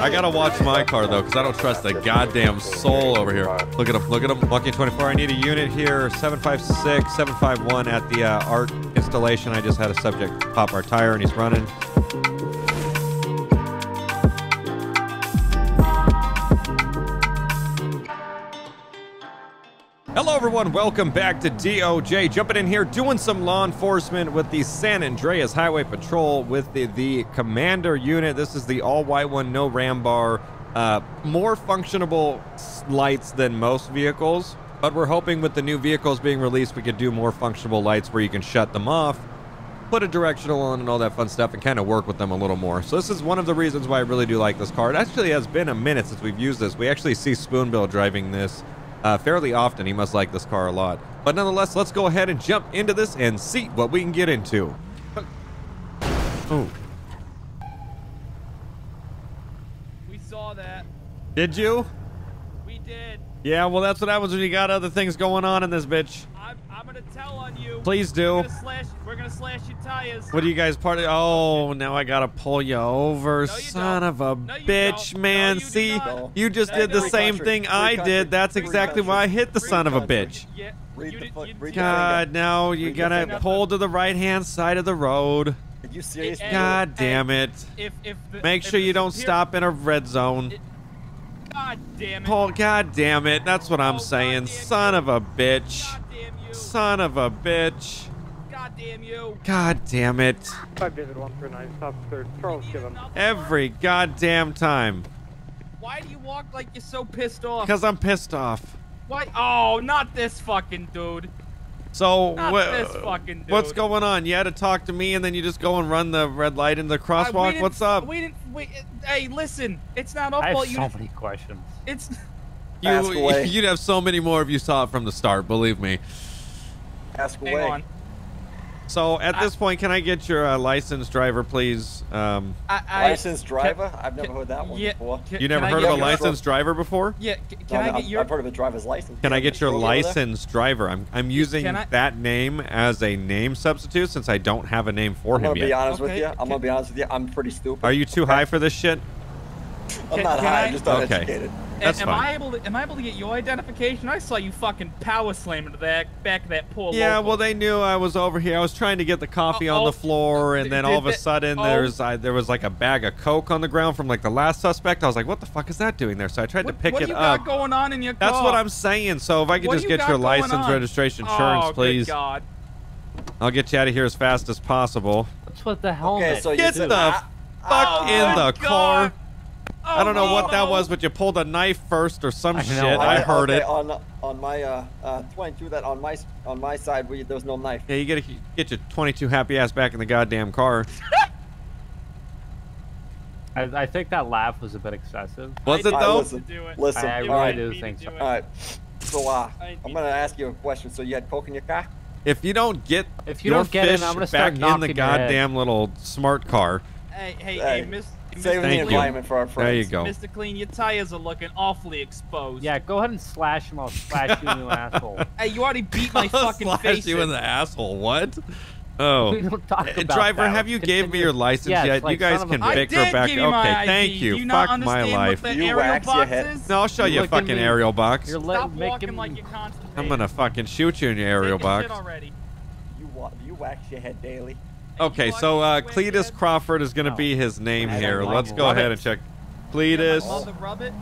I gotta watch my car though, because I don't trust a goddamn soul over here. Look at him, look at him. Walking 24. I need a unit here. 756, 751 at the uh, art installation. I just had a subject pop our tire and he's running. Hello, everyone. Welcome back to DOJ. Jumping in here, doing some law enforcement with the San Andreas Highway Patrol with the, the Commander unit. This is the all-white one, no ram bar. Uh, more functionable lights than most vehicles, but we're hoping with the new vehicles being released, we could do more functional lights where you can shut them off, put a directional on and all that fun stuff and kind of work with them a little more. So this is one of the reasons why I really do like this car. It actually has been a minute since we've used this. We actually see Spoonbill driving this uh, fairly often. He must like this car a lot. But nonetheless, let's go ahead and jump into this and see what we can get into. Oh, We saw that. did you? We did. Yeah, well, that's what happens when you got other things going on in this bitch. I'm, I'm gonna tell on you. Please We're do. gonna slash. We're gonna slash your tires. What do you guys party? Oh, now I gotta pull you over, No, you son don't. of a No, bitch, don't. man. No, you do See, not. you just No, did the same Free thing country. I Free did. That's country. exactly why I hit the Free son of a bitch. Yeah. Read the did- fuck- read did- the God, now you Read your gotta pull to the right hand side of the road. Are you serious? God hey, damn it. If if the, Make if sure you don't stop in a red zone. It- God damn it. Paul, god damn it. That's what I'm Oh, saying. Son of a bitch. God damn you. Son of a bitch. God damn you. God damn it. Five David one for nine, stop third. Charles, give him. Every goddamn time. Why do you walk like you're so pissed off? Because I'm pissed off. Why? Oh, not this fucking dude. So, Not wha- this fucking what's going on? You had to talk to me and then you just go and run the red light in the crosswalk? didn't- What's up? We didn't. We, uh, hey, listen. It's not our I have. You. so many questions. It's. You, Ask. You'd have so many more if you saw it from the start, believe me. Ask Hang away. on. So, at I- this point, can I get your uh, licensed driver, please? Um, I, I, Licensed driver? I've never can- heard that one yeah, before. can- you never heard of a your- licensed driver before? Yeah. Can No, I I've- get your? I've heard of a driver's license. Can I get your go over there. licensed driver? I'm I'm using I- that name as a name substitute since I don't have a name for I'm him gonna be yet. honest with you. I'm can- gonna be honest with you. I'm pretty stupid. Are you too high for this shit? I'm not can high. I- I'm just Okay. Uneducated. That's am fine. I able to? Am I able to get your identification? I saw you fucking power slam into that back of that poor. Yeah, local. well, they knew I was over here. I was trying to get the coffee Oh, on oh, the floor, and then all of a they- sudden, oh. there's I, there was like a bag of coke on the ground from like the last suspect. I was like, "What the fuck is that doing there?" So I tried What, to pick it up. what it do you up. got going on in your car? That's what I'm saying. So if I could What just you get your license, on? registration, insurance, oh, good please, God. I'll get you out of here as fast as possible. What's with the helmet? Okay, so Get the that. fuck Oh, in the good car. God. I don't know what that Oh, was, but you pulled a knife first or some I shit. know, I I- heard okay, it. On on my uh, uh 22 that on my on my side we, there's no knife. Yeah, you gotta get your 22 happy ass back in the goddamn car. I, I think that laugh was a bit excessive. Was I it didn't though? mean Listen, it. listen, I It really all right, didn't do mean to think do so. it. all right. So uh, I I'm gonna ask you a question. So you had coke in your car? If you don't get If you your don't get it, fish I'm gonna back in the knocking your head. goddamn little smart car, Hey, hey, Hey, hey, Miss, Saving Mr. the Thank you. for our friends. there you go. Mr. Clean, your tires are looking awfully exposed. Yeah, go ahead and slash him. I'll slash you in the asshole. Hey, you already beat my fucking Slash face. you in the asshole. What? Oh. We don't talk Uh, about driver, that. have you Let's gave me your license Yes, yet? like you guys son a can bitch. I bicker back. give you okay, ID. thank Do you. you not Fuck my life. What the You aerial wax your box head. is? No, I'll show You're you a fucking me- aerial box. You're Stop walking like you're constipated. I'm gonna fucking shoot you in your aerial Take a shit box. already. You wa- you wax your head daily. Hey, Okay, so uh, Cletus? Crawford is gonna be his name here. like Let's go ahead it. and check. Yeah, Cletus my mother rub it.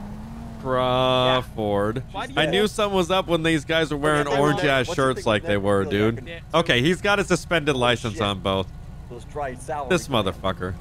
Crawford. I knew something was up when these guys were wearing orange ass shirts like they were, dude. Okay, he's got a suspended license on both. Those dry sour. This motherfucker.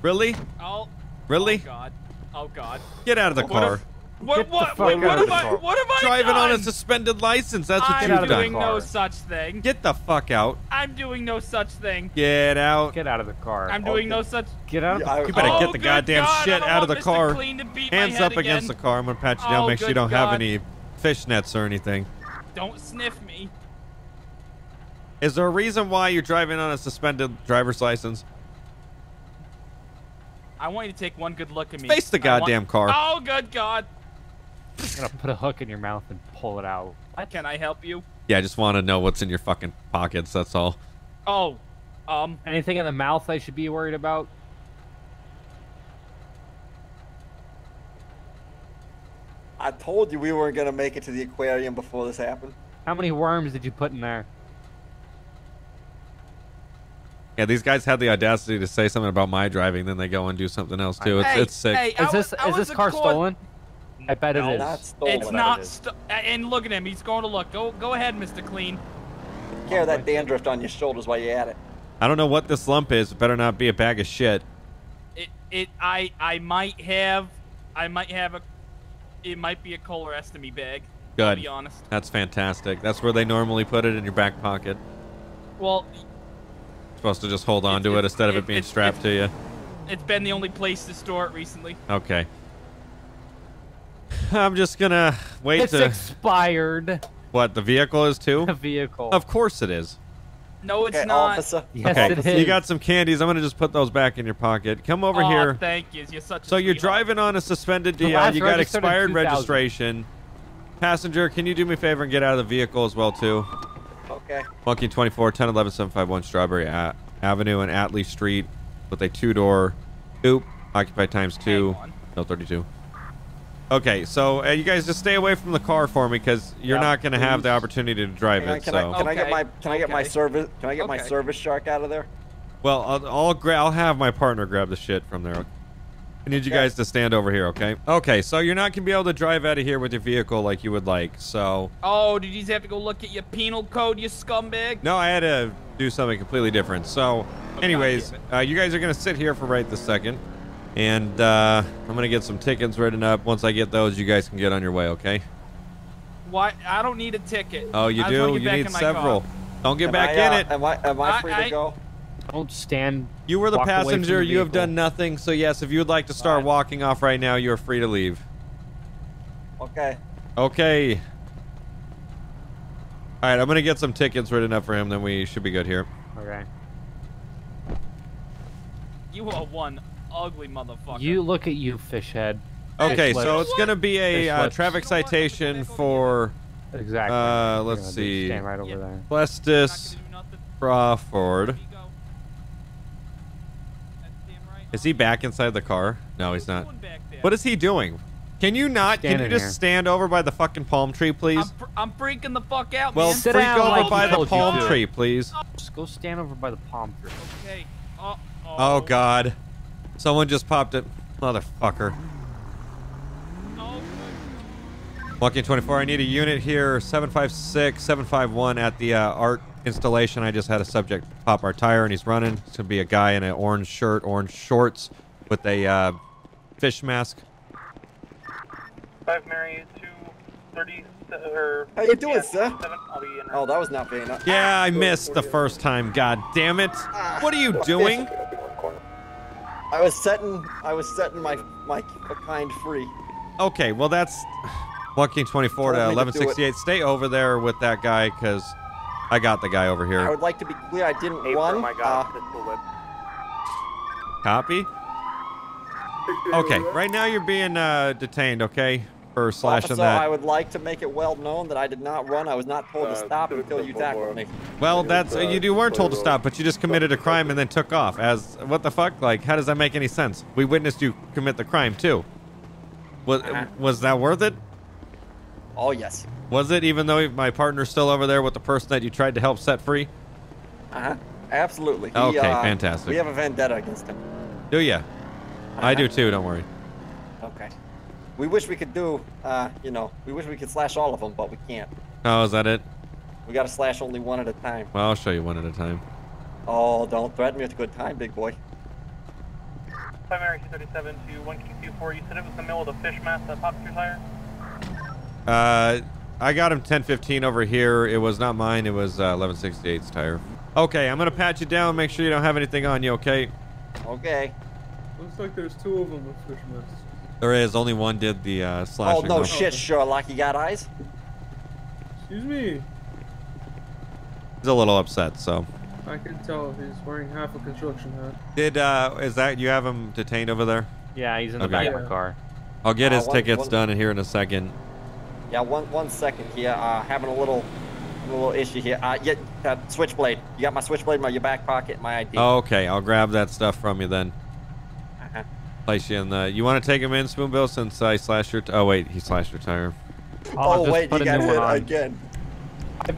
Really? Oh. Really? Oh God. Oh God. Get out of the car. What? Get What? fuck What, out what of have the I? What have I Driving on a suspended license. That's what I'm you've doing no such thing. Get the fuck out. I'm doing no such thing. Get out. Get out of the car. I'm doing Okay. no such. Get out of the Yeah, You better oh, get the goddamn God, shit out of the Mr. car. Clean to beat Hands head up against the car. I'm gonna pat you down. Oh, Make sure you don't have God. any fishnets or anything. Don't sniff me. Is there a reason why you're driving on a suspended driver's license? I want you to take one good look at me. Face the I want- goddamn car. Oh, good God. I'm gonna put a hook in your mouth and pull it out. Can I help you? Yeah, I just want to know what's in your fucking pockets. That's all. Oh, um, Anything in the mouth I should be worried about? I told you we weren't gonna make it to the aquarium before this happened. How many worms did you put in there? Yeah, these guys had the audacity to say something about my driving, then they go and do something else too. It's, Hey, it's sick. hey, Is this was- is this car court- stolen? I bet No, it not stolen. It's not. it is. St- and look at him. He's going to look. Go, go ahead, Mr. Clean. Take care of that dandruff on your shoulders while you're at it. I don't know what this lump is. It better not be a bag of shit. It, it, I, I might have, I might have a, it might be a colorectomy bag. To Good. be honest. That's fantastic. That's where they normally put it in your back pocket. Well, supposed to just hold on to it instead of it it- being strapped to you. it's been the only place to store it recently. Okay. I'm just gonna wait It's to expired. what the vehicle is too. A vehicle. Of course it is. No, it's Okay, not. officer. Yes, okay, it so is. you got some candies. I'm gonna just put those back in your pocket. Come over Aw, here. Thank you. You're such. A So you're driving on a suspended The DL. You got expired registration. Passenger, can you do me a favor and get out of the vehicle as well too? Okay. Monkey 24 10 11 751 Strawberry A- Avenue and Atlee Street with a two-door coupe occupied times two. Hang. No 32. Okay, so uh, you guys just stay away from the car for me because you're Yeah, not going to have the opportunity to drive Can, it. can, So, I, can I get my can I get my service can I get my service shark out of there? well, I'll I'll, gra- I'll have my partner grab the shit from there. I need you guys to stand over here, okay? Okay, so you're not going to be able to drive out of here with your vehicle like you would like. So, Oh, did you just have to go look at your penal code, you scumbag? no, I had to do something completely different. So, anyways, uh, you guys are going to sit here for right this second. And uh, I'm going to get some tickets written up. Once I get those, you guys can get on your way, okay? Why? I don't need a ticket. Oh, you I do? get You back need in several. car. Don't get Am back I, in uh, it. Am I am I I- free I- to go? Don't stand. You were the walk away from passenger. the You have done nothing. So yes, if you would like to start Fine. walking off right now, you are free to leave. Okay. Okay. All right, I'm gonna get some tickets written up for him. Then we should be good here. Okay. You are one ugly motherfucker. You look at you, fish head. Okay, Fish so lips. it's gonna be a uh, traffic You know what? citation for Exactly. Uh, let's you're gonna do, see. Stand right over Yeah. there. Plestis gonna do nothing. Crawford. There you go. That's damn right. Is he back inside the car? No, he's What are you not. doing back there? What is he doing? Can you not? Can you just here. stand over by the fucking palm tree, please? I'm, I'm freaking the fuck out, well, man. Sit freak down over like by he the told you palm tree, please. Just go stand over by the palm tree. Okay. Uh, oh, Oh God, someone just popped it, motherfucker. Walking 24. I need a unit here. 756, 751 at the uh, art installation. I just had a subject pop our tire and he's running. It's gonna be a guy in an orange shirt, orange shorts, with a uh, fish mask. Five Mary, two thirty, or How you doing, yeah, sir? I'll be in. Oh, that was not paying up. Yeah, I missed the first time. God damn it! What are you doing? I was setting I was setting my my kind free. Okay, well that's walking 24 to Told me to 1168. Stay over there with that guy because I got the guy over here. I would like to be clear. I didn't Eight run. for my uh, god, pistol whip. Copy. Okay, right now you're being uh, detained. Okay, for slashing Officer, that. I would like to make it well known that I did not run. I was not told to Uh, stop two until you triple tackled me. Well, that's uh, you, you weren't told to stop, but you just committed a crime and then took off. As what the fuck? Like, how does that make any sense? We witnessed you commit the crime too. Was Uh-huh. was that worth it? Oh yes. Was it? Even though my partner's still over there with the person that you tried to help set free. Uh huh. Absolutely. He, Okay, uh, fantastic. We have a vendetta against him. Do ya? I do too. Don't worry. Okay. We wish we could do, uh, you know, we wish we could slash all of them, but we can't. Oh, is that it? We gotta slash only one at a time. Well, I'll show you one at a time. Oh, don't threaten me with a good time, big boy. Five Mary, two thirty-seven to one Q two four. You said it was the middle of the fish mask that popped your tire. Uh, I got him 1015 over here. It was not mine. It was uh, 1168's tire. Okay, I'm gonna pat you down. Make sure you don't have anything on you. Okay? Okay. Looks like there's two of them with fish masks. There is only one did the uh, Oh no though. shit, Sherlock. You got eyes? Excuse me. He's a little upset. So, I can tell he's wearing half a construction hat. did uh, is that you have him detained over there? Yeah, he's in the Okay. back of Yeah. my car. I'll get Uh, his one- tickets one- done in here in a second. Yeah. One one second here. Uh, having a little, a little issue here. Uh, yeah. Uh, switchblade. You got my switchblade in my your back pocket. My ID. Okay, I'll grab that stuff from you then. Place you in the. You want to take him in, Spoonbill, since I slashed your. T- oh wait, he slashed your tire. I'll oh wait, put you got new hit on. again.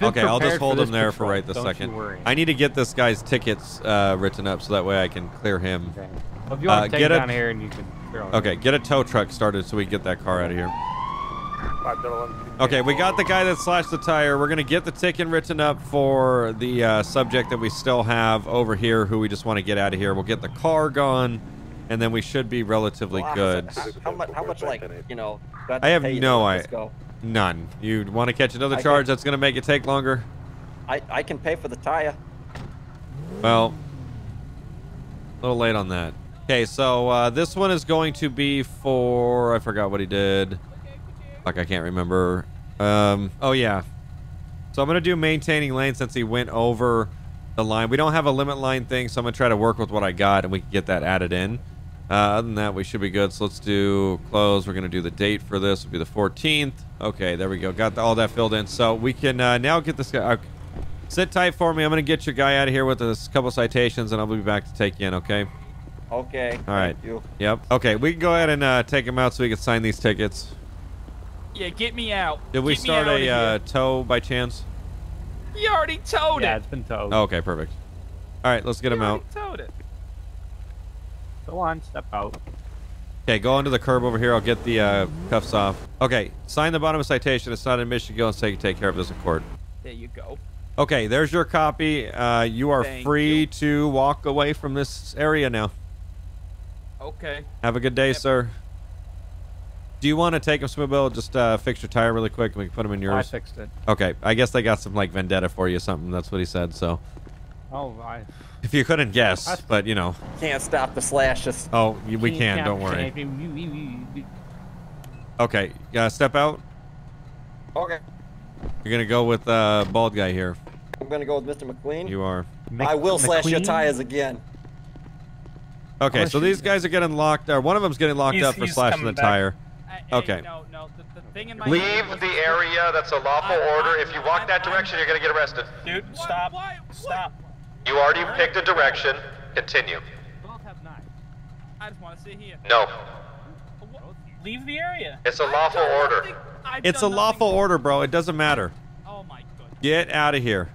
Okay, I'll just hold him there for right this don't you second. worry. I need to get this guy's tickets uh, written up so that way I can clear him. Okay. Well, if you Uh, want to take get it a- down here and you can. throw it. Okay, get a tow truck started so we can get that car out of here. Okay, we got the guy that slashed the tire. We're gonna get the ticket written up for the uh, subject that we still have over here, who we just want to get out of here. We'll get the car gone, and then we should be relatively Wow, good. How, how much? How much? Like you know? I have to no let this i- go? None. You want to catch another I charge can- that's gonna make it take longer? I I can pay for the tire. Well, a little late on that. Okay, so uh, this one is going to be for I forgot what he did. Like I can't remember. Um, oh yeah. So I'm gonna do maintaining lane since he went over the line. We don't have a limit line thing, so I'm gonna try to work with what I got and we can get that added in. Uh, other than that, we should be good. So let's do close. We're gonna do the date for this. Will be the 14th. Okay, there we go. Got the, all that filled in. So we can uh, now get this guy. Uh, sit tight for me. I'm gonna get your guy out of here with a couple citations, and I'll be back to take you in. Okay. Okay. All right. thank You. Yep. Okay, we can go ahead and uh, take him out so we can sign these tickets. Yeah, get me out. Did we Get me start out a uh, tow by chance? You already towed Yeah, it. it's been towed. Oh, okay, perfect. All right, let's get you him out. already Towed it. Go on, step out. Okay, go onto the curb over here. I'll get the uh, cuffs off. Okay, sign the bottom of citation. It's not in Michigan, so you can take care of this court. There you go. Okay, there's your copy. Uh, you are Thank free you. to walk away from this area now. Okay. Have a good day, Yep. sir. Do you want to take him, Spoonbill? Just uh, fix your tire really quick, and we can put him in yours. I fixed it. Okay, I guess they got some like vendetta for you, or something. That's what he said. So, Oh, I. if you couldn't guess, but you know, Can't stop the slashes. oh, we can. Don't worry. Okay, uh, step out. Okay. You're gonna go with uh, bald guy here. I'm gonna go with Mr. McQueen. You are. I will slash your tires again. Okay, so these guys are getting locked. Or one of them's getting locked He's- up for slashing the back. tire. Uh, hey, Okay. No, no. The, the thing in my Leave the area. That's a lawful I- order. I- If you walk that I'm- direction, you're going to get arrested. Dude, stop. why- what? Stop. You already picked a direction. Continue. Both have knives. I just want to sit here. No. Leave the area. It's a I've lawful order. nothing- I've It's a done nothing- lawful order, bro. It doesn't matter. Oh my goodness. Get out of here.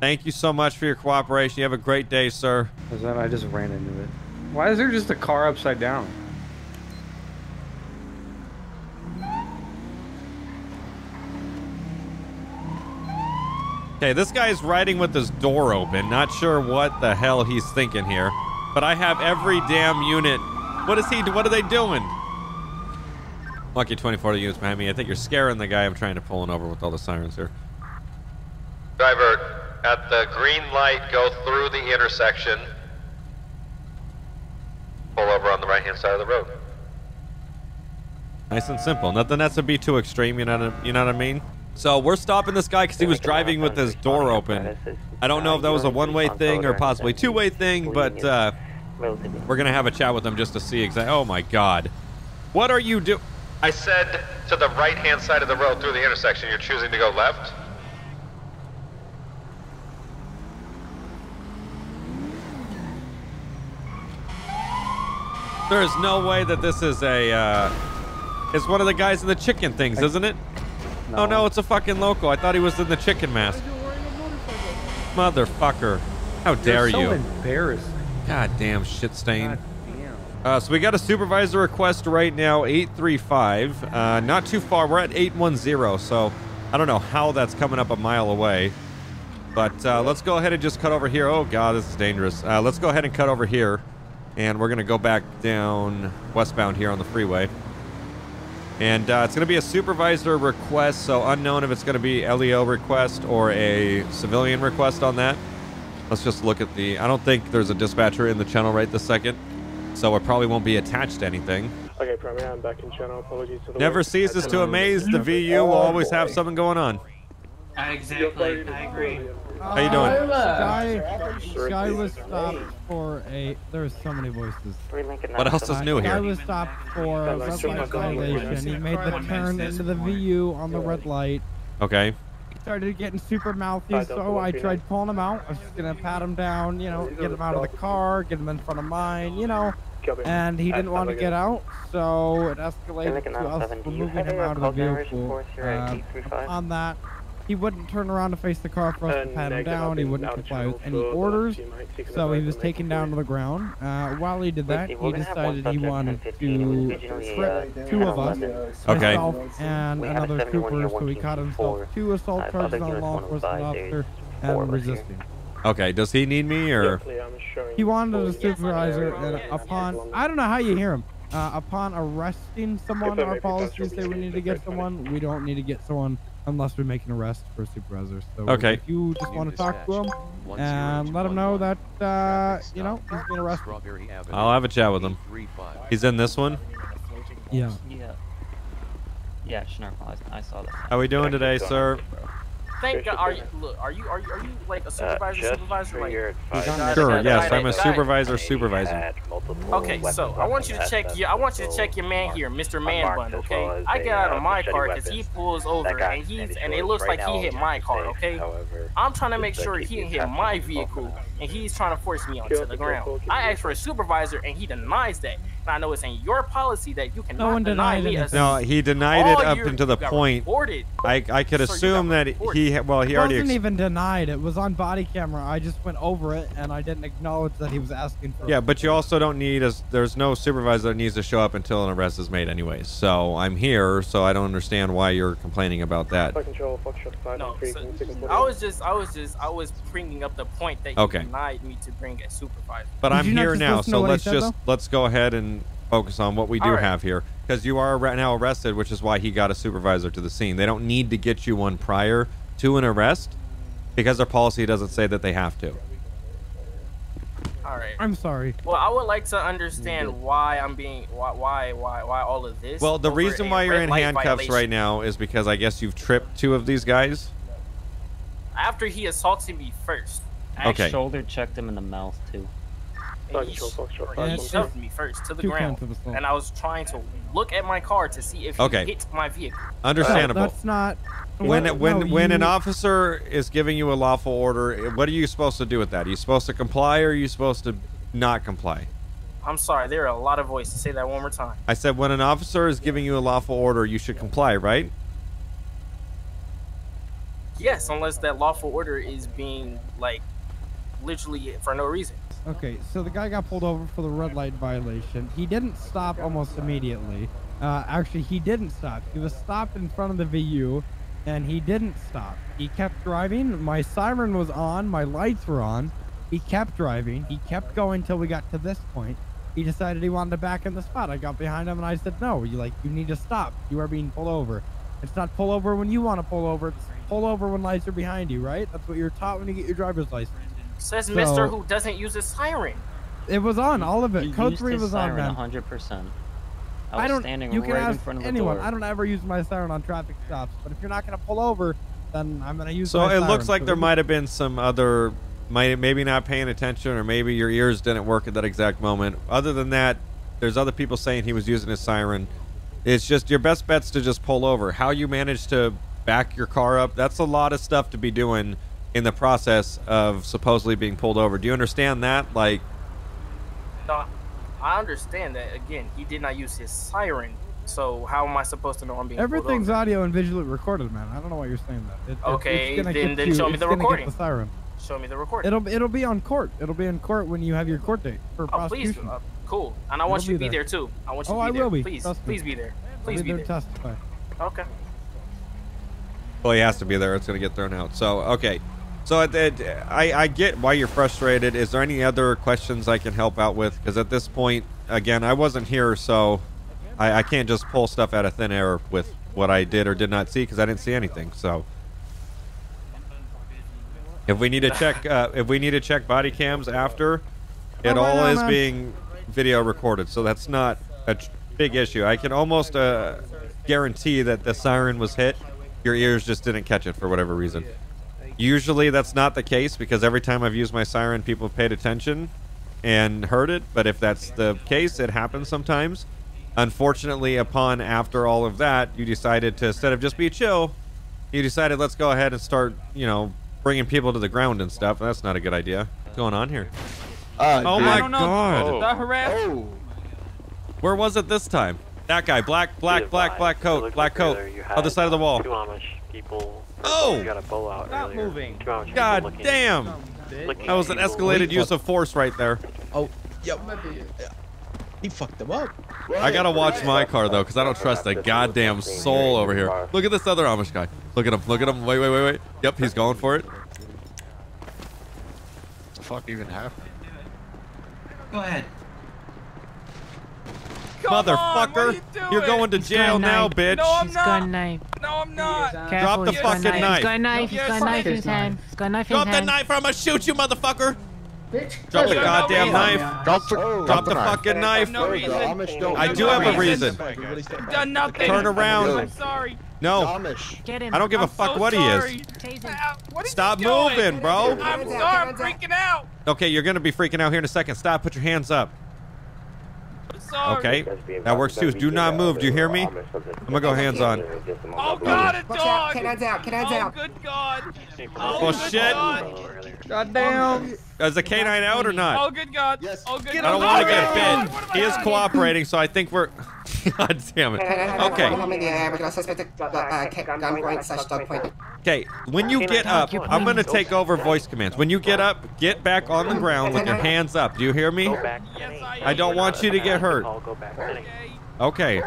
Thank you so much for your cooperation. You have a great day, sir. Is that I just ran into it? Why is there just a car upside down? Okay, this guy's riding with his door open. Not sure what the hell he's thinking here. But I have every damn unit. What is he? What are they doing? Lucky 24 units behind me. I think you're scaring the guy I'm trying to pull him over with all the sirens here. Driver, at the green light, go through the intersection. Pull over on the right hand side of the road. Nice and simple. Nothing has to be too extreme. You know you know what I mean? So we're stopping this guy because he was driving with his door open. I don't know if that was a one-way thing or possibly two-way thing, but uh, we're gonna have a chat with him just to see exactly. Oh my God, what are you do? I said to the right hand side of the road through the intersection. You're choosing to go left? There is no way that this is a. Uh, it's one of the guys in the chicken things, isn't it? Oh no, it's a fucking local. I thought he was in the chicken mask. Motherfucker! How dare You're so you? embarrassing. God damn shit stain. God damn. Uh, so we got a supervisor request right now, 835. Uh, not too far. We're at 810, so I don't know how that's coming up a mile away. But uh, let's go ahead and just cut over here. Oh, God, this is dangerous. Uh, let's go ahead and cut over here. And we're going to go back down westbound here on the freeway. And uh, it's going to be a supervisor request, so unknown if it's going to be LEO request or a civilian request on that. Let's just look at the. I don't think there's a dispatcher in the channel right this second, so it probably won't be attached to anything. Okay, Primary, I'm back in channel. Apologies to the Never ceases to amaze. The VU will always have something going on. I exactly. I agree. How you doing? Guy, guy was stopped for a. There There's so many voices. What else is new Guy here? was stopped for a red light violation. He made the turn into the VU on the red light. Okay. He started getting super mouthy, so I tried pulling him out. I was just gonna pat him down, you know, get him out of the car, get him in front of mine, you know, and he didn't want to get out, so it escalated to us removing him out of the vehicle. Uh, on that, he wouldn't turn around to face the car for us to pat him down. He wouldn't comply with any orders, so he was taken down to the ground. Uh, while he did that, he decided he wanted to trip two of us, Okay. myself and another trooper, so he caught himself two assault charges on a law enforcement officer and resisting. Okay, does he need me or? He wanted a supervisor, and upon I don't know how you hear him. Uh, upon arresting someone, our policies say we need to get someone. We don't need to get someone unless we make an arrest for a supervisor. So Okay. if you just want to talk to him and let him know that uh, you know he's being arrested. I'll have a chat with him. He's in this one. Yeah. Yeah. Yeah, Schnarf, I, I saw that. How are we doing today, sir? Thank God. Are you look? Are you are you are you like a supervisor? supervisor? Like, Sure. Yes, I'm a supervisor. Supervisor. Okay, so I want you to check your I want you to check your man here, Mr. Man Bun. Okay, I get out of my car because he pulls over and he's and it looks like he hit my car. Okay, I'm trying to make sure he didn't hit my vehicle and he's trying to force me onto the ground. I asked for a supervisor and he denies that. And I know it's in your policy that you cannot one deny me a. No, he denied it up until the point. reported. I I could Sir, assume that he well he It already. wasn't even denied. It was on body camera. I just went over it and I didn't acknowledge that he was asking for. Yeah, but you also don't need as there's no supervisor that needs to show up until an arrest is made anyways. So I'm here, so I don't understand why you're complaining about that. No, so I was just, I was just, I was bringing up the point that you Okay. Denied me to bring a supervisor. But Did I'm here now, so let's said, just though? let's go ahead and focus on what we do All right. have here because you are right now arrested, which is why he got a supervisor to the scene. They don't need to get you one prior to an arrest because their policy doesn't say that they have to. All right. I'm sorry. Well, I would like to understand why I'm being, why, why, why, why all of this. Well, the reason why you're in handcuffs violation. right now is because I guess you've tripped two of these guys. After he assaulted me first, I Okay. shoulder checked him in the mouth too. and he, sh- Yeah, he shoved me first to the Two ground, counts and I was trying to look at my car to see if he Okay. hit my vehicle. Understandable. That's not. when Well, when no, when an officer is giving you a lawful order, what are you supposed to do with that? Are you supposed to comply or are you supposed to not comply? I'm sorry, there are a lot of voices. Say that one more time. I said when an officer is giving you a lawful order, you should comply, right? Yes, unless that lawful order is being like literally for no reason. Okay, so the guy got pulled over for the red light violation. He didn't stop almost immediately. Uh, actually, he didn't stop. He was stopped in front of the VU, and he didn't stop. He kept driving. My siren was on. My lights were on. He kept driving. He kept going till we got to this point. He decided he wanted to back in the spot. I got behind him and I said, "No, you like you need to stop. You are being pulled over. It's not pull over when you want to pull over. It's pull over when lights are behind you, right? That's what you're taught when you get your driver's license." Says So- Mister who doesn't use his siren. It was on all of it. He Code used three his was on, siren man. 100%. I was I don't. standing You can right in ask front of the anyone. door. I don't ever use my siren on traffic stops. But if you're not gonna pull over, then I'm gonna use. So my it siren. looks like So there might have been some other, might maybe not paying attention, or maybe your ears didn't work at that exact moment. Other than that, there's other people saying he was using his siren. It's just your best bet's to just pull over. How you manage to back your car up, that's a lot of stuff to be doing in the process of supposedly being pulled over. Do you understand that? Like, No, I understand that. Again, he did not use his siren. So how am I supposed to know I'm being pulled Everything's over? audio and visually recorded, man. I don't know why you're saying that. It- it- Okay, it's gonna then- then you- show me the gonna get recording. The siren. Show me the recording. It'll it'll be on court. It'll be in court when you have your court date for Oh, please, uh, cool. And I want It'll you to be be there. there too. I want you Oh, to be I there. will be. Please, Trust me. please be there. I'll Please be be there there. to testify. Okay. Well, he has to be there. It's going to get thrown out. So, okay. So, it, it, I, I get why you're frustrated. Is there any other questions I can help out with? Because at this point, again, I wasn't here, so I, I can't just pull stuff out of thin air with what I did or did not see because I didn't see anything. So, if we need to check, uh, if we need to check body cams after, it Oh, all on, is man. being video recorded. So that's not a big issue. I can almost uh, guarantee that the siren was hit. Your ears just didn't catch it for whatever reason. Usually that's not the case because every time I've used my siren, people have paid attention and heard it. But if that's the case, it happens sometimes. Unfortunately, upon after all of that, you decided to instead of just be chill, you decided let's go ahead and start, you know, bringing people to the ground and stuff. That's not a good idea. What's going on here? Uh, Oh dude, my I don't know. God. The harass. Oh, Where was it this time? That guy, black, black, black, black coat, black coat, other side of the wall. Two Amish people. Oh! You got a bow out Not earlier. moving. Two Amish God damn! That was an escalated use of force right there. Oh, yep. He fucked him up. I gotta watch my car though, because I don't trust a goddamn soul over here. Look at this other Amish guy. Look at him. Look at him. Wait, wait, wait, wait. Yep, he's going for it. What the fuck even happened? Go ahead. Come on, what are Motherfucker, you doing? you're going to He's jail got now, knife. bitch. No, I'm He's got a knife. No, I'm not. Careful, the he's got a fucking knife. He's got a knife. He's Yes, got a knife in his his hand. He's got a knife in his hand. Drop his the knife or I'm gonna shoot you, motherfucker. Bitch. Drop the goddamn reason. knife. Drop the, Drop the fucking knife. No reason. I do have a reason. Done nothing. Turn around. I'm sorry. No, Get him. I don't give a I'm fuck so what sorry. he is. Tase. What Stop you doing? moving, bro. I'm sorry. I'm freaking out. Okay, you're gonna be freaking out here in a second. Stop. Put your hands up. I'm sorry. Okay, that works too. Do not move. Do you hear me? I'm gonna go hands on. Oh God, a dog. Hands out. Hands Oh out. good God. Oh Well, good shit. God. Goddamn. Is the canine out or not? Oh good God. Oh good I God. don't want to get bit. He is cooperating, so I think we're. God damn it. Okay. Gunpoint slash dog point. Okay, when you get up, I'm gonna take over voice commands. When you get up, get back on the ground with your hands up. Do you hear me? Go back. Yes, I I don't want you to get hurt. I'll go back. Sitting. Okay.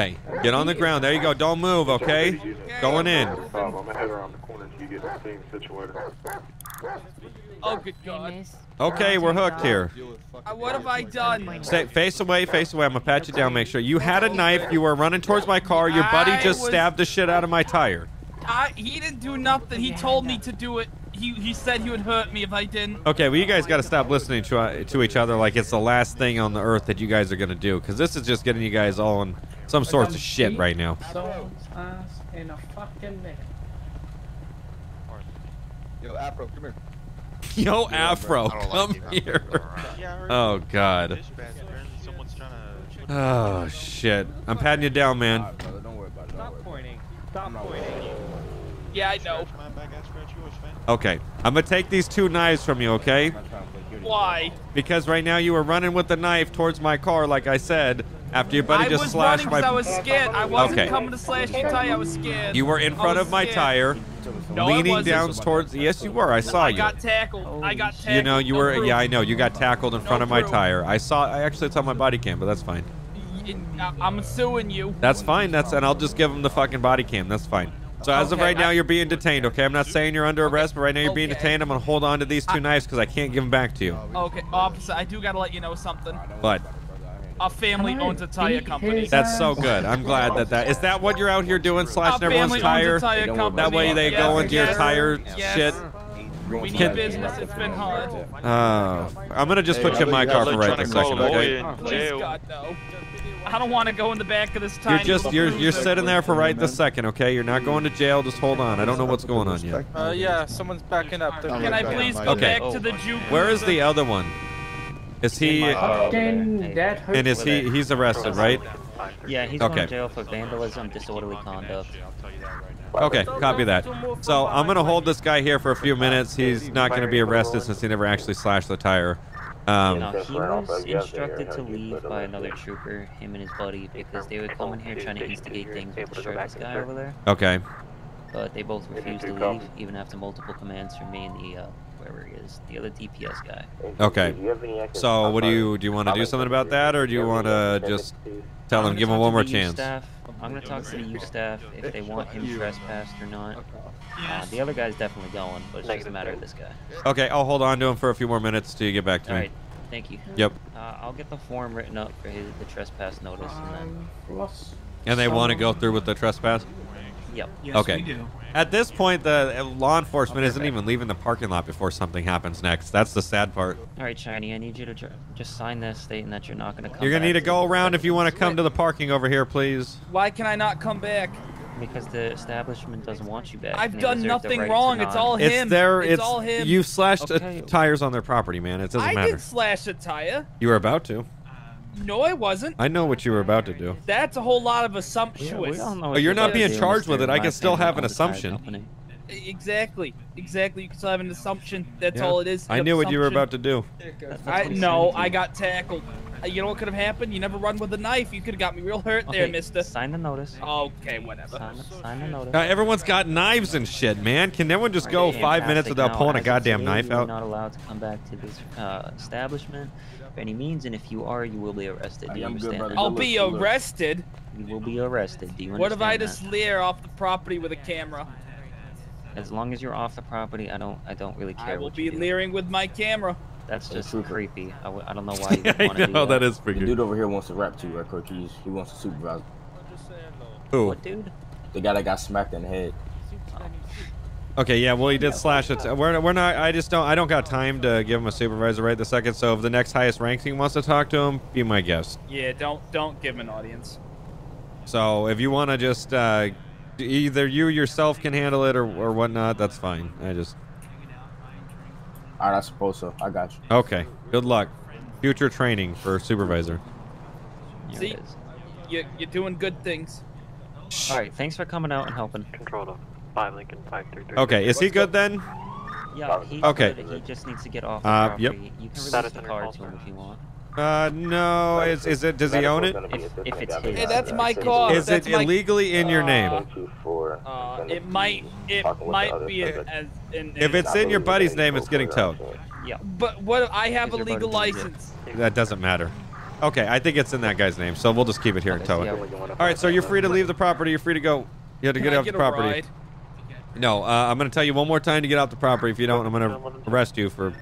Okay, get on the ground. There you go. Don't move, okay? Going in. I'm gonna head around the corner so you get the same situated. Oh good God. Okay, we're hooked here. Uh, What have I done? Stay face away, face away. I'm gonna pat you down. Make sure you had a knife. You were running towards my car. Your buddy just stabbed the shit out of my tire. I, he didn't do nothing. He told me to do it. He he said he would hurt me if I didn't. Okay, well you guys got to stop listening to uh, to each other like it's the last thing on the earth that you guys are gonna do, because this is just getting you guys all in some sorts of shit right now. Ass in a fucking minute. Yo, Afro, come here. Yo, Afro, come here. Oh God. Oh shit. I'm patting you down, man. Stop pointing. Stop pointing. Yeah, I know. Okay, I'm gonna take these two knives from you, okay? Why? Because right now you were running with the knife towards my car, like I said, after your buddy I just was slashed running my. 'cause I was scared. I wasn't Okay. coming to slash your tire. I was scared. You were in front of my scared. tire, No, leaning down towards. Yes, you were. I saw I you. got tackled. I got tackled. You know, you No were. proof. Yeah, I know. You got tackled in front of my proof. tire. I saw. I actually saw my body cam, but that's fine. I'm suing you. That's fine. That's and I'll just give him the fucking body cam. That's fine. So as of right now, I- you're being detained. Okay, I'm not saying you're under arrest, but right now you're being Okay. detained. I'm gonna hold on to these two knives because I can't give them back to you. Okay, officer, I do gotta let you know something. But Our family owns a tire company. that's so good. I'm glad that that is that what you're out here doing, slashing everyone's family tire. tire. That way they Yes, go into your yes, tire yes. shit. We need Can- business. It's been hard. Uh, I'm gonna just put you in my car for right this second, okay? Please, God, no. I don't want to go in the back of this tire. You're just you're you're sitting there for right this second, okay? You're not going to jail. Just hold on. I don't know what's going on yet. Uh, yeah, someone's backing up. They're Can I please go Okay. back to the juke? Where is the other one? Is he? Fucking that hurts. And is he? He's arrested, right? Yeah, he's Okay. going to jail for vandalism, disorderly conduct. Okay, copy that. So I'm gonna hold this guy here for a few minutes. He's not gonna be arrested since he never actually slashed the tire. Um, no, he was instructed to leave by another trooper, him and his buddy, because they were coming here trying to instigate things with the shirtless guy over there. okay. But they both refused to leave, even after multiple commands from me and the, uh, wherever he is, the other DPS guy. Okay. So what do you do? You want to do something about that, or do you want to just tell him, give gonna him one more to the youth chance? Staff. I'm gonna talk to the youth staff if they want him trespassed or not. Uh, the other guy's definitely going, but it's just a matter of this guy. Okay, I'll hold on to him for a few more minutes till you get back to All me. right, thank you. Yep. Uh, I'll get the form written up for his the trespass notice, and then And they want to go through with the trespass? Yep. Yes, okay. At this point, the uh, law enforcement isn't even leaving the parking lot before something happens next. That's the sad part. All right, Shiny, I need you to just sign this stating that you're not gonna come. You're gonna need to go around if you want to come to the parking over here, please. Why can I not come back? because the establishment doesn't want you back. I've done nothing right to wrong. It's all him. It's their. It's It's, all him. You slashed uh, Okay. tires on their property, man. It doesn't I matter. I did slash a tire. You were about to. No, I wasn't. I know what you were about to do. That's a whole lot of Yeah, we assumptuous. all know Oh, you're not being charged with it. I can still have an owns a assumption. Company. Exactly. Exactly. You can still have an assumption. That's Yeah. all it is. I knew what you were about to do. I no, I got tackled. Uh, You know what could have happened? You never run with a knife. You could have got me real hurt there, Mister. Sign the notice. Okay, whatever. Sign, the- sign the notice. Uh, everyone's got knives and shit, man. Can everyone just go five minutes without Now, pulling a goddamn today, knife you are out? not allowed to come back to this uh, establishment by any means, and if you are, you will be arrested. Do you I'm good, understand that? I'll be arrested. You will be arrested. Do you understand What if I understand just leer off the property with a camera? That? As long as you're off the property, I don't. I don't really care. I will what be leering with my camera. That's just trooper. creepy. I, w- I don't know why you want to do that. that is The dude over here wants to rap too, right quick. He wants to supervise. Who? What dude? The guy that got smacked in the head. Okay, yeah, well, he did slash it. We're, we're not. I just don't. I don't got time to give him a supervisor right the second. So if the next highest ranking wants to talk to him, be my guest. Yeah, don't don't give him an audience. So if you want to just uh, d- either you yourself can handle it or or whatnot, that's fine. I just Alright, I suppose so. I got you. okay. Good luck. Future training for supervisor. See, you you're doing good things. All right. Thanks for coming out and helping. Control to 5 Lincoln 533. Okay, is he good then? Yeah. He's Okay. Good. He just needs to get off the Uh, property. yep. You can release Status the car to him if you want. Uh, no. Is is it? Does he own it? If, if it's his. Hey, that's my car. Is That's it my- illegally in your name? Uh, it might it might be a, as in. If it's in your buddy's name, it's getting towed. Yeah. But what? I have a legal license. That doesn't matter. Okay, I think it's in that guy's name, so we'll just keep it here and tow it. All right, so you're free to leave the property. You're free to go. You have to get I off the property. No, uh, I'm going to tell you one more time to get off the property. If you don't, I'm going to arrest you for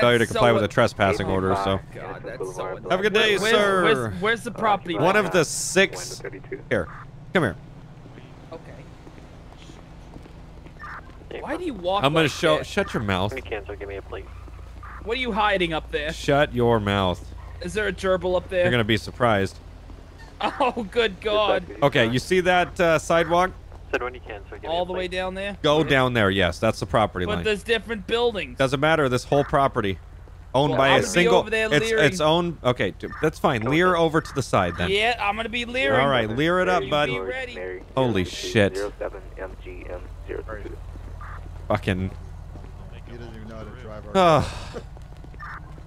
failure to comply so- with a trespassing order. So God, that's so have a good day, Where's- sir. Where's, where's the property? One of the six. Here, come here. Okay. Why do you walk? I'm going like to show. that? Shut your mouth. When you cancel, give me a plate. What are you hiding up there? Shut your mouth. Is there a gerbil up there? You're going to be surprised. Oh, good God! Okay, you see that uh, sidewalk? Said when you cancel, give me All a the way down there. Go down there. Yes, that's the property But line. there's different buildings. Doesn't matter. This whole property owned Well, by I'm a gonna be single. over there it's its own. Okay, that's fine. Leer over to the side then. Yeah, I'm gonna be leering. All right, leer it up, You bud. Holy shit! Fucking. He doesn't even know how to drive Oh.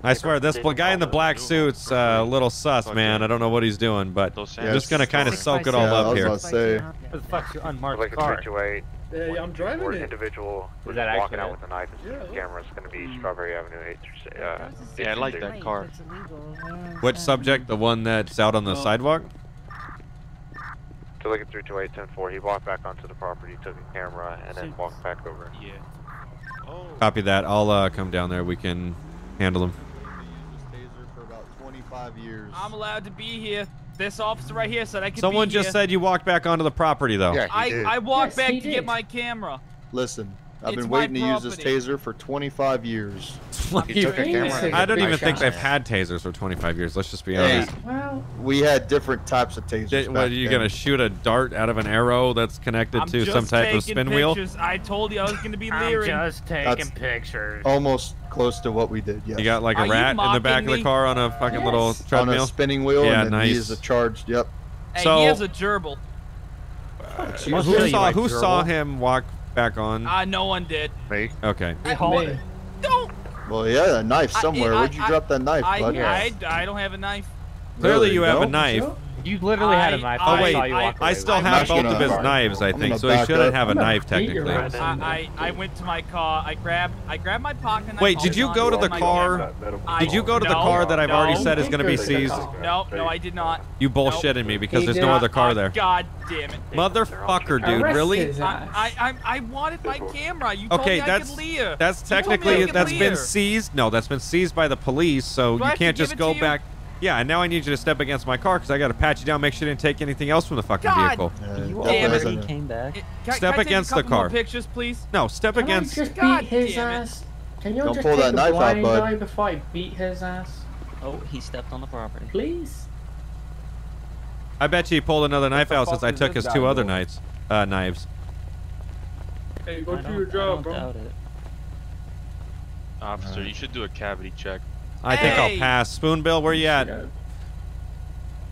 I swear, this guy in the black suit's uh, a little sus, man. I don't know what he's doing, but I'm just gonna kind of soak it all Yeah, I up was here. About to the fuck's your unmarked Like a car? situation. Yeah, I'm driving Or it. individual Is was that walking actually out it? with a knife and Yeah, his look. camera's going to be Strawberry Avenue 8. Uh, Yeah, I like that car. Which subject? The one that's out on the sidewalk? To look at 32810 he walked back onto the property, took a camera, and then walked back over. Yeah. Copy that. I'll uh, come down there. We can handle him. Taser for about 25 years. I'm allowed to be here. This officer right here said I could Someone be just here. said you walked back onto the property, though. Yeah, he I, did. I walked Yes, back he to get my camera. Listen, I've It's been waiting to use this taser for 25 years. He took a camera. I don't even think shot they've had tasers for 25 years. Let's just be Hey, honest. Well, we had different types of tasers. Did- what, are you gonna shoot a dart out of an arrow that's connected I'm to some type of taking spin wheel? pictures. I told you I was gonna be I'm just taking That's- pictures. Almost close to what we did, yes. You got like a Are rat in the back mocking of the car on a fucking little Yes. on treadmill. a spinning wheel, Yeah, and then nice. he is a charged, yep. Hey, So- he has a gerbil. You I'll who saw my who saw him walk back on? Ah, no one did. Me? Okay. I, hold me. Don't. Well, yeah, a knife somewhere. I- Where'd you I- drop that knife, I, bud? I, I don't have a knife. Clearly, Really, you have a don't? knife. You literally had a knife. Oh I- wait, saw you I- walk I away still with it. have both of his knives. I think so. He shouldn't up. have a I'm knife technically. I, I, I went to my car. I grabbed I grabbed my pocket knife. Wait, did you go to the car? Did you go to the car that I've already said is going to be seized? No, no, I did not. You bullshitted me because there's no other car there. God damn it. Motherfucker, dude, really? I. I, I, I wanted my camera. You told Okay, me I that's could leer. that's You told me I technically that's been seized. No, that's been seized by the police. So you can't just go to you? back. Yeah, and now I need you to step against my car because I got to pat you down, make sure you didn't take anything else from the fucking God. vehicle. Uh, You Damn it. already came back. It- Can, Step can I take against a the couple more car. pictures, please? No, step Can against. just beat God his damn it. ass? Can you Don't just pull that a knife out, blind bud. before I beat his ass? Oh, he stepped on the property. Please? I bet you he pulled another knife out since I took his two other knives. Uh, knives. Hey, I don't, I don't doubt it. Officer, you should do a cavity check. I think Hey! I'll pass. Spoonbill, where you at?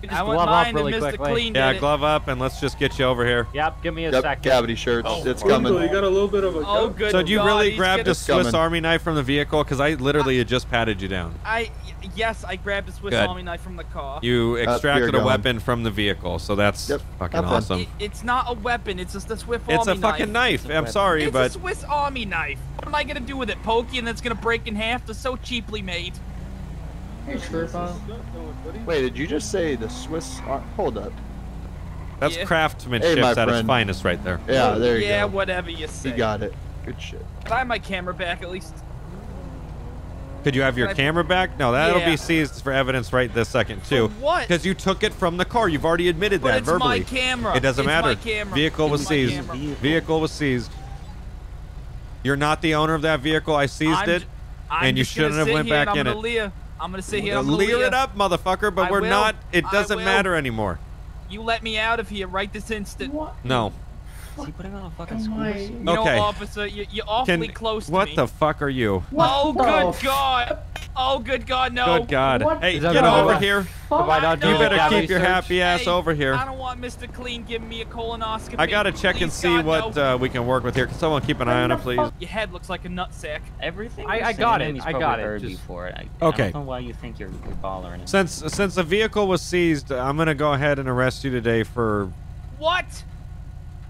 Just I glove mind up really quickly. Yeah, glove up and let's just get you over here. Yep, give me a Yep, second. cavity shirts. Oh, it's coming. you got a little bit of a Oh, good So do you God, really he's grab gonna- Swiss Coming. Army knife from the vehicle? Because I literally had just patted you down. I yes, I grabbed a Swiss Good. Army knife from the car. You you're extracted a gone. weapon from the vehicle, so that's Yep, fucking have fun. awesome. It- it's not a weapon. It's just a Swiss Army It's a Army fucking knife. I'm sorry, It's but a Swiss Army knife. What am I gonna do with it? Poke you and that's gonna break in half? They're so cheaply made. Hey, sure, Wait, did you just say the Swiss? Ar- Hold up. that's Yeah. craftsmanship Hey, my at its finest right there. Yeah, there you yeah, go. Yeah, whatever you say. You got it. Good shit. Buy my camera back at least. Could you have your camera back? No, that'll Yeah. be seized for evidence right this second too. what? Because you took it from the car. You've already admitted But that it's my camera. It doesn't It's matter. my camera. Vehicle It's was my seized. camera. Vehicle was seized. You're not the owner of that vehicle. I seized I'm it, j- I'm and you shouldn't have went here and back I'm in gonna it. Leer. I'm gonna sit here. I'm gonna Leer leer. it up, motherfucker. But I we're will. not. It doesn't matter anymore. You let me out of here right this instant. No. Is he putting on a fucking Am school I- suit? You know, Okay. officer, you, you're awfully close to what me. the fuck are you? Oh, What good the God! Oh, good God, no! Good God. What Hey, get over here. Why You better cavity keep your happy ass Hey, over here. I don't want Mr. Clean giving me a colonoscopy. I gotta check and see God, what no. uh, we can work with here. Can someone keep an eye on it, please? Your head looks like a nutsack. Everything I- you're I got it, He's I probably got it, heard just- before. I, I Okay. don't know why you think you're, you're bothering. Since since the vehicle was seized, I'm gonna go ahead and arrest you today for What?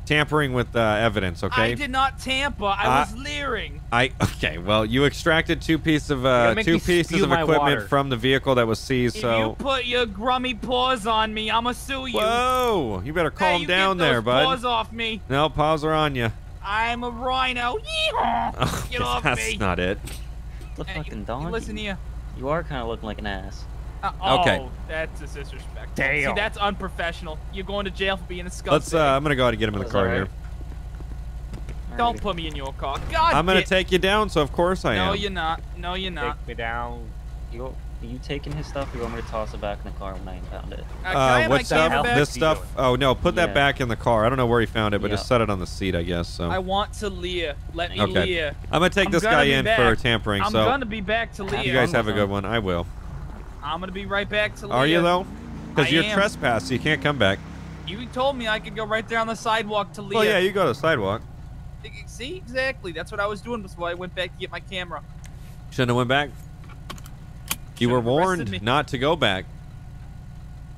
Tampering with uh, evidence. Okay. I did not tamper. I Uh, was leering. I okay. Well, you extracted two pieces of uh, two pieces of equipment water. from the vehicle that was seized. If So you put your grummy paws on me, I'ma sue you. whoa, you better Hey, calm you down get there, those bud. Paws off me. No, paws are on you. I'm a rhino. Yeehaw! Get off That's me. not it. The Hey, fucking you- donkey. Listen here. You are kind of looking like an ass. Uh, oh, Okay. that's a disrespect. Damn. See, that's unprofessional. You're going to jail for being a scumbag. Let's. Uh, I'm gonna go ahead and get him in the car that here. right? Don't put me in your car. God I'm gonna damn- take you down, so of course I No, am. No, you're not. No, you're not. Take me down. You, are you taking his stuff or you want me to toss it back in the car when I found it? Uh, can Uh, what stuff? This stuff? Oh no, put that back in the car. I don't know where he found it, but just set it on the seat, I guess. So I want to Leah. Let me Okay. leer. I'm gonna take I'm this gonna guy in back. for tampering. I'm so gonna be back to Leah. you guys have a good one. I will. I'm gonna be right back to leer. Are you though? Because you're am. trespassed, so you can't come back. You told me I could go right there on the sidewalk to. Well, yeah, you go to the sidewalk. See, exactly. That's what I was doing before I went back to get my camera. Shouldn't have went back. You were Should've arrested warned not to go back.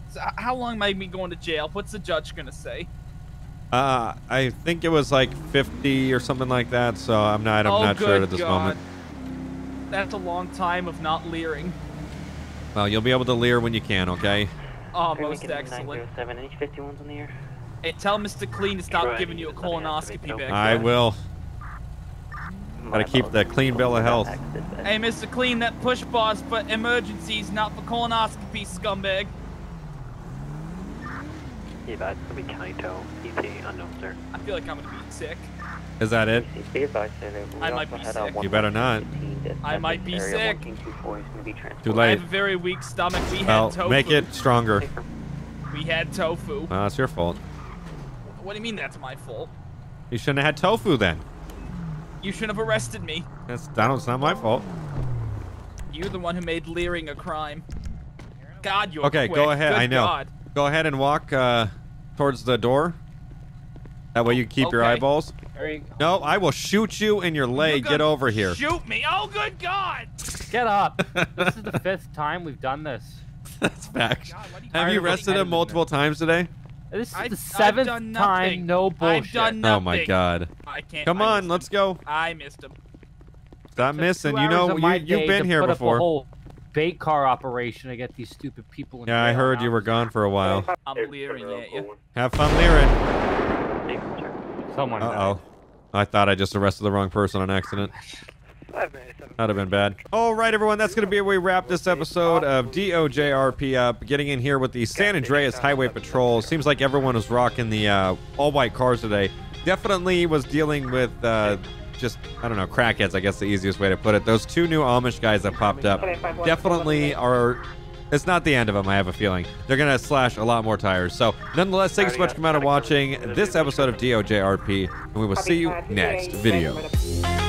So, how long am I be going to jail? What's the judge gonna say? Uh, I think it was like 50 or something like that. So I'm not. I'm oh, not sure at this God. moment. That's a long time of not leering. Well, you'll be able to leer when you can. Okay. Oh, most excellent. Hey, tell Mr. Clean to stop giving you a colonoscopy back I there. will. Gotta keep the clean bill of health. Hey, Mr. Clean, that push bar's for emergencies, not for colonoscopy, scumbag. Yeah, that's gonna be County Tow, ETA unknown, sir. I feel like I'm gonna be sick. Is that it? Be advised, sir, that we I might be sick. You better not. I might be sick. 124 is gonna be transported. Too I late. have a very weak stomach. We Well, had tofu. make it stronger. We had tofu. Uh, it's your fault. What do you mean that's my fault? You shouldn't have had tofu then. You shouldn't have arrested me. That's that don't, my fault. You're the one who made leering a crime. God, you're Okay, quick. go ahead. Good I know. God. Go ahead and walk uh, towards the door. That way you keep your Okay. eyeballs. No, I will shoot you in your leg. Get over here. Shoot me! Oh, good God! Get up. this is the fifth time we've done this. That's facts. God, you- Have you arrested him multiple times today? This is I've- the seventh time, nothing. no I've bullshit. done Oh my. God. I can't. Come on, missed let's him. go. I missed him. Stop missing. You know you, you've been here put a before. whole bait car operation to get these stupid people in Yeah, I heard Now you were gone for a while. I'm leering at you. Have fun leering. Someone Uh oh. I thought I just arrested the wrong person on accident. That'd have been bad. All right, everyone. That's going to be where we wrap this episode of DOJRP up. Getting in here with the San Andreas Highway Patrol. Seems like everyone is rocking the uh, all white cars today. Definitely was dealing with uh, just, I don't know, crackheads, I guess the easiest way to put it. Those two new Amish guys that popped up definitely are. It's not the end of them, I have a feeling. They're going to slash a lot more tires. So, nonetheless, thanks so much for coming out and watching this episode of DOJRP, and we will see you next video.